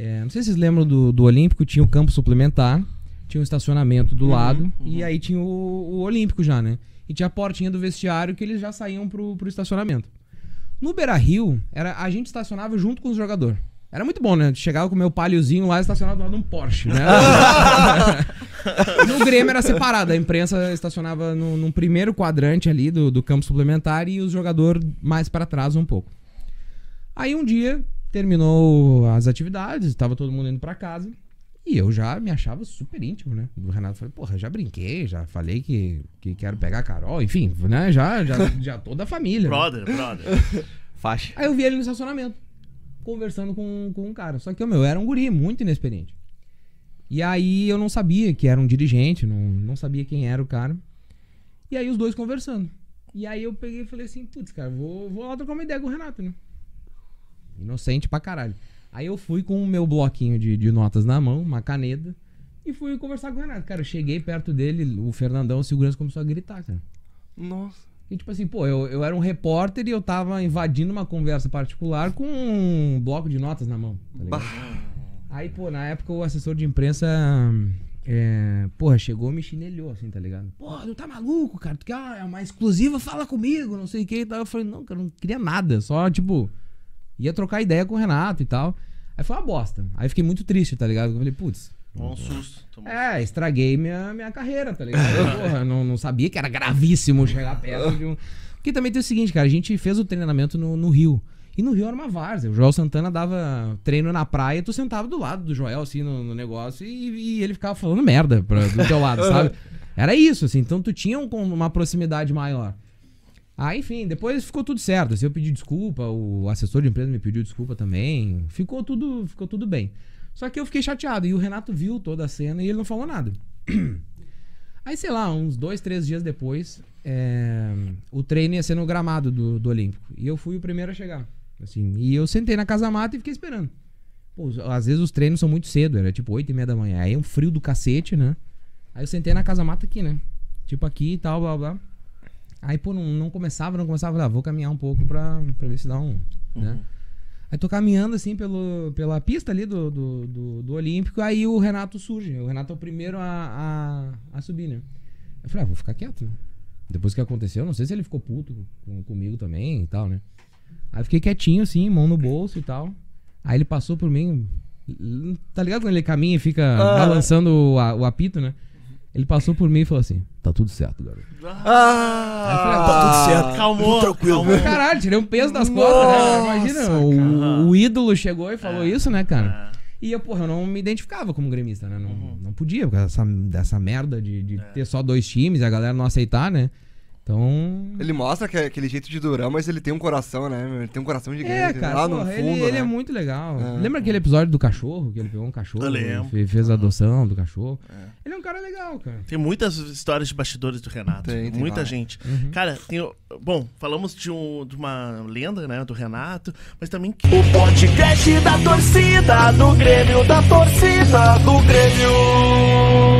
É, não sei se vocês lembram do, do Olímpico, tinha o campo suplementar, tinha um estacionamento do lado, e aí tinha o, o Olímpico já, né? E tinha a portinha do vestiário que eles já saíam pro, pro estacionamento. No Beira Rio, era, a gente estacionava junto com os jogadores. Era muito bom, né? Chegava com o meu paliozinho lá estacionado do lado de um Porsche, né? no Grêmio era separado. A imprensa estacionava no, num primeiro quadrante ali do, do campo suplementar e os jogadores mais para trás um pouco. Aí um dia terminou as atividades, estava todo mundo indo para casa. E eu já me achava super íntimo, né? Do Renato falei, porra, já brinquei, já falei que, que quero pegar a Carol, enfim, né? Já, já, já toda a família. né? Brother, brother. Faixa. Aí eu vi ele no estacionamento, conversando com, com um cara. Só que, meu, eu era um guri, muito inexperiente. E aí eu não sabia que era um dirigente, não, não sabia quem era o cara. E aí os dois conversando. E aí eu peguei e falei assim, putz, cara, vou, vou lá trocar uma ideia com o Renato, né? Inocente pra caralho. Aí eu fui com o meu bloquinho de, de notas na mão, uma caneta, e fui conversar com o Renato. Cara, eu cheguei perto dele, o Fernandão, o segurança, começou a gritar, cara. Nossa. E tipo assim, pô, eu, eu era um repórter e eu tava invadindo uma conversa particular com um bloco de notas na mão. Tá ligado? Aí, pô, na época o assessor de imprensa. É, porra, chegou e me chinelhou, assim, tá ligado? Pô, tu tá maluco, cara? Tu quer uma, exclusiva? Fala comigo, não sei o que e tal. Eu falei, não, cara, eu não queria nada. Só, tipo, ia trocar ideia com o Renato e tal. Aí foi uma bosta. Aí fiquei muito triste, tá ligado? Eu falei, putz, Um susto. Tomou. é, estraguei minha, minha carreira, tá ligado? Eu, Porra, não, não sabia que era gravíssimo chegar perto de um. Porque também tem o seguinte, cara, a gente fez o treinamento no, no Rio. E no Rio era uma várzea. O Joel Santana dava treino na praia, tu sentava do lado do Joel, assim, no, no negócio, e, e ele ficava falando merda pra, do teu lado, sabe? Era isso, assim. Então tu tinha um- uma proximidade maior. Ah, enfim, depois ficou tudo certo. Assim, eu pedi desculpa, o assessor de empresa me pediu desculpa também. Ficou tudo, ficou tudo bem. Só que eu fiquei chateado. E o Renato viu toda a cena e ele não falou nada. Aí, sei lá, uns dois, três dias depois, é, o treino ia ser no gramado do, do Olímpico. E eu fui o primeiro a chegar. Assim, e eu sentei na casa mata e fiquei esperando. Pô, às vezes os treinos são muito cedo, era tipo 8 e meia da manhã. Aí é um frio do cacete, né? Aí eu sentei na casa mata aqui, né? Tipo aqui e tal, blá blá. Aí, pô, não, não começava, não começava. Ah, vou caminhar um pouco pra, pra ver se dá um. Né? Aí tô caminhando assim pelo, pela pista ali do, do, do, do Olímpico, aí o Renato surge. O Renato é o primeiro a, a, a subir, né? Eu falei, ah, vou ficar quieto. né? Depois que aconteceu, não sei se ele ficou puto com- comigo também e tal, né? Aí fiquei quietinho, assim, mão no bolso e tal. Aí ele passou por mim. Tá ligado quando ele caminha e fica balançando o, o apito, né? Ele passou por mim e falou assim: tá tudo certo, garoto. Ah, Tá tudo certo. Calmou, Tudo tranquilo. calmou. Caralho, tirei um peso das costas, né? cara? Imagina, o, o ídolo chegou e falou isso, né, cara? É. E eu, porra, eu não me identificava como gremista, né? Não, não podia, por causa dessa, dessa merda de, de ter só dois times e a galera não aceitar, né? Então. Ele mostra que é aquele jeito de durão, mas ele tem um coração, né? Ele tem um coração gigante É, cara, lá no porra, fundo, ele, ele né? é muito legal. É. Lembra aquele episódio do cachorro? Que ele pegou um cachorro, fe- fez a adoção do cachorro. Ele é um cara legal, cara. Tem muitas histórias de bastidores do Renato. Tem, tem Muita várias. gente. Uhum. Cara, tem. Bom, falamos de, um, de uma lenda, né? Do Renato, mas também que. O podcast da torcida, do Grêmio, da torcida, do Grêmio.